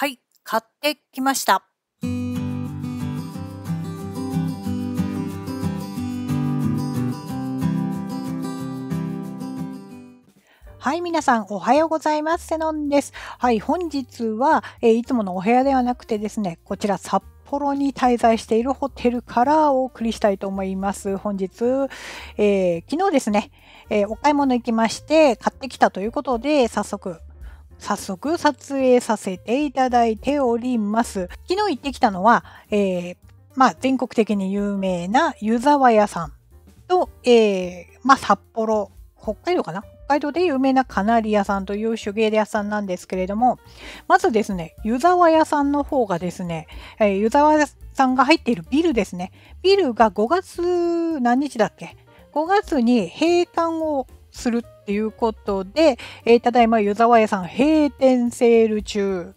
はい、買ってきました。はい、皆さん、おはようございます。セノンです。はい、本日は、えー、いつものお部屋ではなくてですね、こちら札幌に滞在しているホテルからお送りしたいと思います。本日、えー、昨日ですね、えー、お買い物行きまして、買ってきたということで、早速、早速撮影させていただいております。昨日行ってきたのは、えー、まあ、全国的に有名な湯沢屋さんと、えー、まあ、札幌、北海道かな？北海道で有名なカナリ屋さんという手芸屋さんなんですけれども、まずですね、湯沢屋さんの方がですね、えー、湯沢さんが入っているビルですね。ビルが5月何日だっけ ?5 月に閉館をするっていうことで、えー、ただいま湯沢屋さん閉店セール中。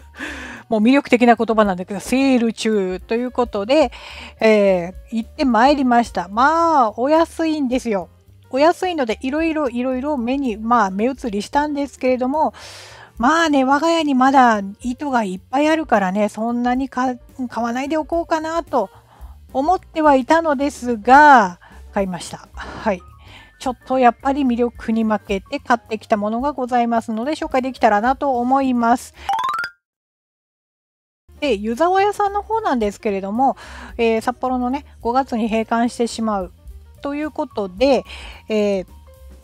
もう魅力的な言葉なんだけど、セール中ということで、えー、行ってまいりました。まあ、お安いんですよ。お安いので、いろいろいろいろ目に、まあ、目移りしたんですけれども、まあね、我が家にまだ糸がいっぱいあるからね、そんなに買わないでおこうかなと思ってはいたのですが、買いました。はい。ちょっとやっぱり魅力に負けて買ってきたものがございますので紹介できたらなと思います。で、湯沢屋さんの方なんですけれども、えー、札幌のね、5月に閉館してしまうということで、えー、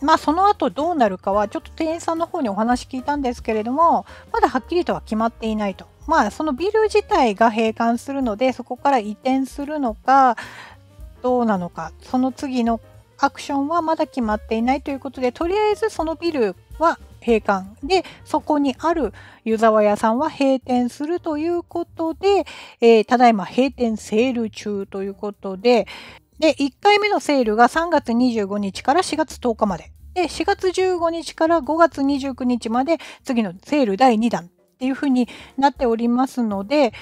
まあその後どうなるかはちょっと店員さんの方にお話聞いたんですけれども、まだはっきりとは決まっていないと。まあそのビル自体が閉館するので、そこから移転するのか、どうなのか、その次のアクションはまだ決まっていないということで、とりあえずそのビルは閉館で、そこにある湯沢屋さんは閉店するということで、えー、ただいま閉店セール中ということで、で、1回目のセールが3月25日から4月10日まで。で、4月15日から5月29日まで次のセール第2弾っていう風になっておりますので、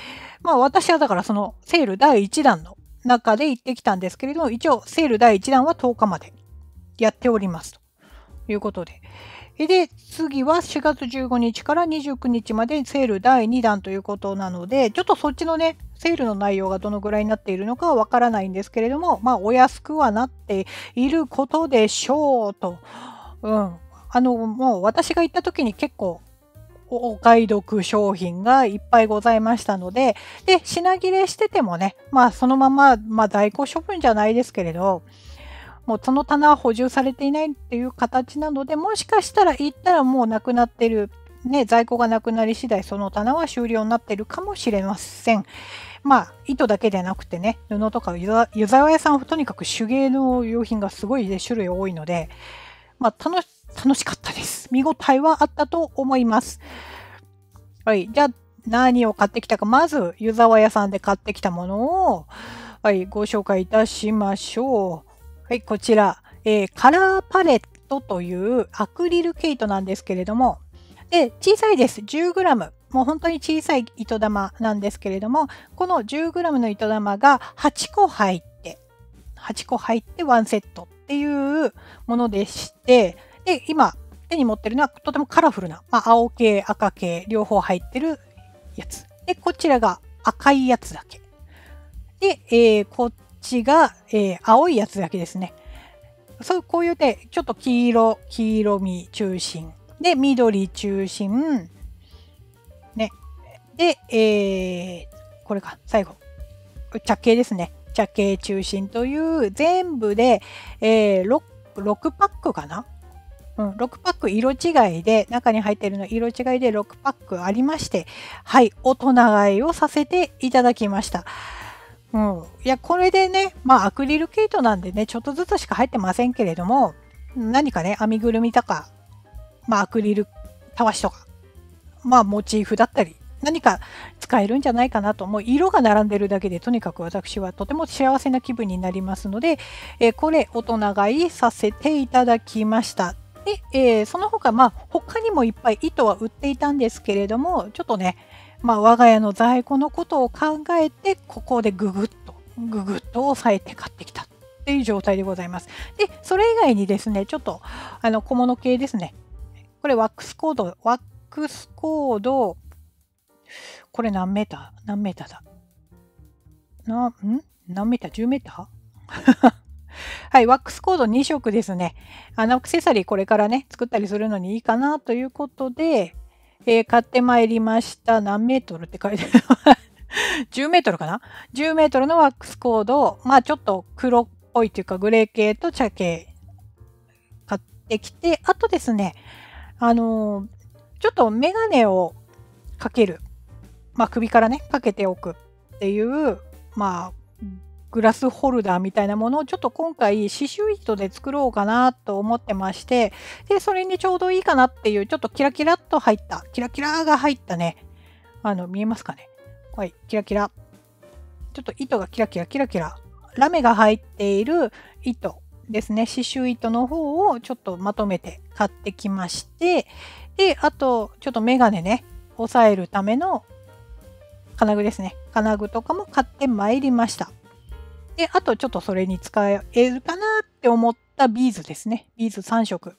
まあ私はだからそのセール第1弾の中で行ってきたんですけれども、一応セール第1弾は10日までやっておりますということで。で、次は4月15日から29日までセール第2弾ということなので、ちょっとそっちのね、セールの内容がどのぐらいになっているのかはわからないんですけれども、まあ、お安くはなっていることでしょうと。うん。あの、もう私が行った時に結構お買い得商品がいっぱいございましたので、で、品切れしててもね、まあそのまま、まあ在庫処分じゃないですけれど、もうその棚は補充されていないっていう形なので、もしかしたら行ったらもうなくなってる、ね、在庫がなくなり次第その棚は終了になってるかもしれません。まあ、糸だけでなくてね、布とか湯沢屋さんはとにかく手芸の用品がすごい、ね、種類多いので、まあ楽し楽しかったです。見応えはあったと思います。はい。じゃあ、何を買ってきたか。まず、湯沢屋さんで買ってきたものを、はい、ご紹介いたしましょう。はい、こちら、えー、カラーパレットというアクリル毛糸なんですけれども、で、小さいです。10g。もう本当に小さい糸玉なんですけれども、この 10g の糸玉が8個入って、8個入って1セットっていうものでして、で、今、手に持ってるのはとてもカラフルな、まあ、青系、赤系、両方入ってるやつ。で、こちらが赤いやつだけ。で、えー、こっちが、えー、青いやつだけですね。そう、こういう手、ちょっと黄色、黄色み中心。で、緑中心。ね。で、えー、これか、最後。茶系ですね。茶系中心という全部で、えー、6, 6パックかなうん、6パック色違いで、中に入っているの色違いで6パックありまして、はい、大人買いをさせていただきました。うん。いや、これでね、まあ、アクリル毛糸なんでね、ちょっとずつしか入ってませんけれども、何かね、編みぐるみとか、まあ、アクリルたわしとか、まあ、モチーフだったり、何か使えるんじゃないかなと、もう色が並んでるだけで、とにかく私はとても幸せな気分になりますので、えこれ、大人買いさせていただきました。で、えー、その他、まあ、他にもいっぱい糸は売っていたんですけれども、ちょっとね、まあ、我が家の在庫のことを考えて、ここでググッと、ググッと押さえて買ってきたっていう状態でございます。で、それ以外にですね、ちょっと、あの、小物系ですね。これ、ワックスコード、ワックスコード、これ何メーター？何メーターだ？な、ん？何メーター ?10 メーター？はい、ワックスコード2色ですね。あの、アクセサリーこれからね、作ったりするのにいいかなということで、えー、買ってまいりました。何メートルって書いてある。10メートルかな ?10 メートルのワックスコード、まあちょっと黒っぽいというかグレー系と茶系買ってきて、あとですね、あのー、ちょっとメガネをかける。まあ首からね、かけておくっていう、まあグラスホルダーみたいなものをちょっと今回刺繍糸で作ろうかなと思ってまして、で、それにちょうどいいかなっていうちょっとキラキラっと入った、キラキラが入ったね、あの、見えますかね？はい、キラキラ。ちょっと糸がキラキラキラキラ。ラメが入っている糸ですね。刺繍糸の方をちょっとまとめて買ってきまして、で、あと、ちょっとメガネね、押さえるための金具ですね。金具とかも買ってまいりました。で、あとちょっとそれに使えるかなって思ったビーズですね。ビーズ3色。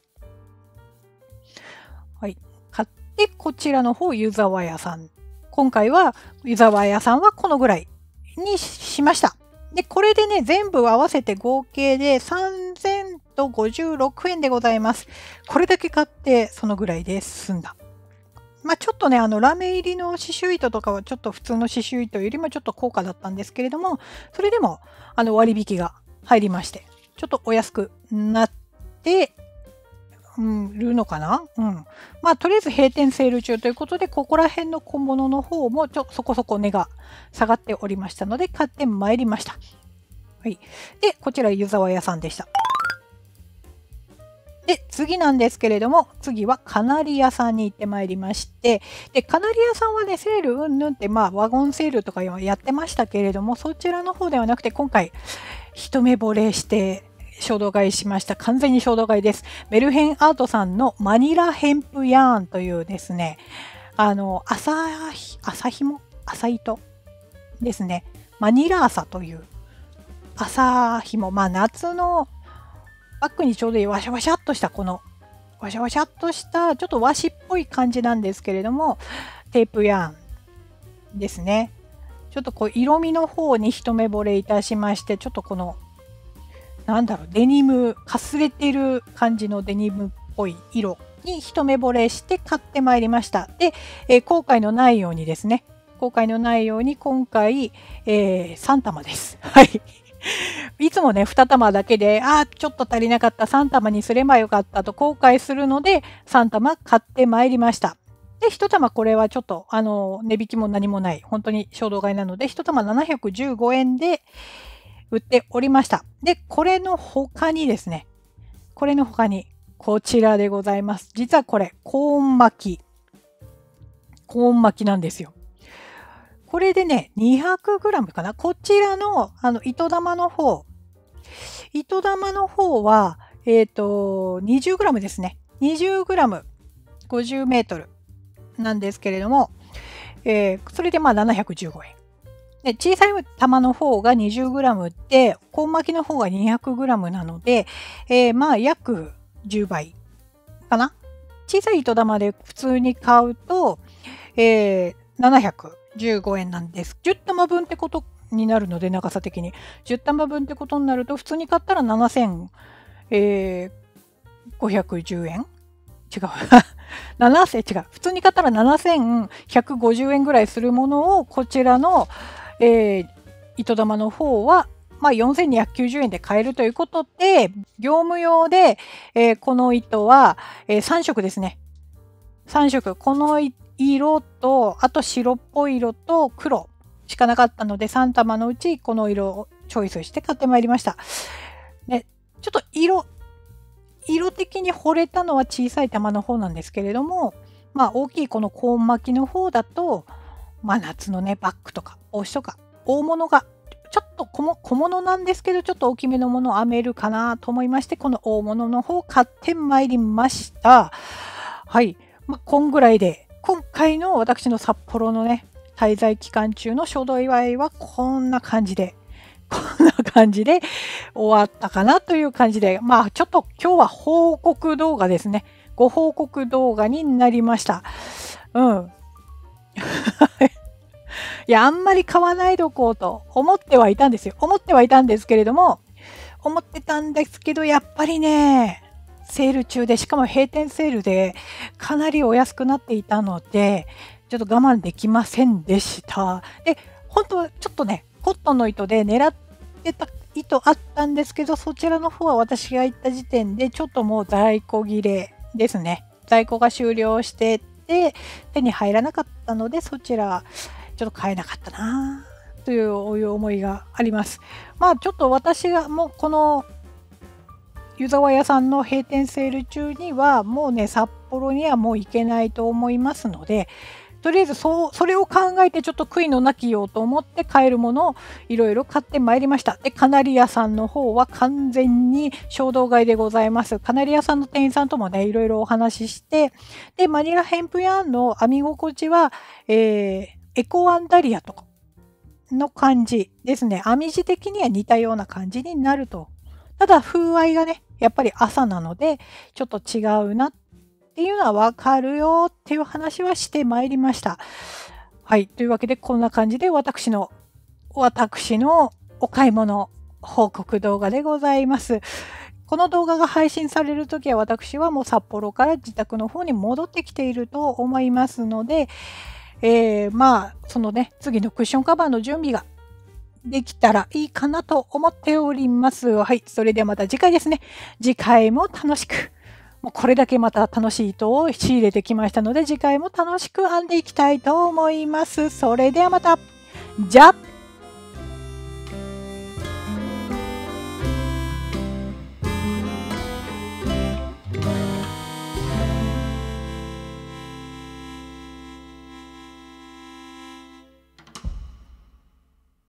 はい。買って、こちらの方、ユザワヤさん。今回は、湯沢屋さんはこのぐらいにしました。で、これでね、全部合わせて合計で3056円でございます。これだけ買って、そのぐらいで済んだ。まあ、ちょっとね、あの、ラメ入りの刺繍糸とかはちょっと普通の刺繍糸よりもちょっと高価だったんですけれども、それでも、あの、割引が入りまして、ちょっとお安くなって、うん、るのかな？うん。まあ、とりあえず閉店セール中ということで、ここら辺の小物の方もちょそこそこ値が下がっておりましたので、買ってまいりました。はい。で、こちら湯沢屋さんでした。で、次なんですけれども、次はカナリアさんに行ってまいりまして、で、カナリアさんはね、セールうんぬんって、まあ、ワゴンセールとかやってましたけれども、そちらの方ではなくて、今回、一目惚れして、衝動買いしました。完全に衝動買いです。メルヘンアートさんのマニラヘンプヤーンというですね、あの、朝、朝ひも？朝糸？ですね。マニラ朝という朝ひも、まあ夏のバッグにちょうどいいワシャワシャっとしたこのワシャワシャっとしたちょっと和紙っぽい感じなんですけれどもテープヤーンですねちょっとこう色味の方に一目惚れいたしましてちょっとこのなんだろうデニムかすれてる感じのデニムっぽい色に一目惚れして買ってまいりましたで、えー、後悔のないようにですね後悔のないように今回、えー、3玉です。はい。いつもね、2玉だけで、ああ、ちょっと足りなかった、3玉にすればよかったと後悔するので、3玉買ってまいりました。で、1玉これはちょっと、あの、値引きも何もない、本当に衝動買いなので、1玉715円で売っておりました。で、これの他にですね、これの他に、こちらでございます。実はこれ、コーン巻き。コーン巻きなんですよ。これでね、200g かな？こちらの、あの、糸玉の方。糸玉の方は、えっ、ー、と、20g ですね。20g、50メートルなんですけれども、えー、それでまあ715円。で小さい玉の方が 20g で、コン巻きの方が 200g なので、えー、まあ約10倍かな？小さい糸玉で普通に買うと、えー、700 15円なんです。10玉分ってことになるので、長さ的に。10玉分ってことになると、普通に買ったら7510円？違う。7000、違う。普通に買ったら7150円ぐらいするものを、こちらの、えー、糸玉の方は、まあ、4290円で買えるということで、業務用で、えー、この糸は、えー、3色ですね。3色。この糸色と、あと白っぽい色と黒しかなかったので、3玉のうちこの色をチョイスして買ってまいりました。で、ちょっと色、色的に惚れたのは小さい玉の方なんですけれども、まあ大きいこのコーン巻きの方だと、まあ夏のね、バッグとか帽子とか大物がちょっと小物なんですけど、ちょっと大きめのものを編めるかなと思いまして、この大物の方買ってまいりました。はい。まあ、こんぐらいで今回の私の札幌のね、滞在期間中の衝動祝いはこんな感じで、こんな感じで終わったかなという感じで、まあちょっと今日は報告動画ですね。ご報告動画になりました。うん。いや、あんまり買わないどこうと思ってはいたんですよ。思ってはいたんですけれども、思ってたんですけど、やっぱりね、セール中で、しかも閉店セールでかなりお安くなっていたので、ちょっと我慢できませんでした。で、本当はちょっとね、コットンの糸で狙ってた糸あったんですけど、そちらの方は私が行った時点でちょっともう在庫切れですね。在庫が終了してて、手に入らなかったので、そちらちょっと買えなかったなという思いがあります。まあちょっと私がもうこの湯沢屋さんの閉店セール中にはもうね札幌にはもう行けないと思いますのでとりあえずそうそれを考えてちょっと悔いのなきようと思って買えるものをいろいろ買ってまいりました。で、カナリアさんの方は完全に衝動買いでございます。カナリアさんの店員さんともね、いろいろお話しして、で、マニラヘンプヤーンの編み心地は、えー、エコアンダリアとかの感じですね。編み地的には似たような感じになると。ただ、風合いがね、やっぱり朝なので、ちょっと違うなっていうのはわかるよっていう話はしてまいりました。はい。というわけで、こんな感じで私の、私のお買い物報告動画でございます。この動画が配信されるときは私はもう札幌から自宅の方に戻ってきていると思いますので、えー、まあ、そのね、次のクッションカバーの準備ができたらいいかなと思っております。はい。それではまた次回ですね。次回も楽しく。もうこれだけまた楽しい糸を仕入れてきましたので次回も楽しく編んでいきたいと思います。それではまた。じゃ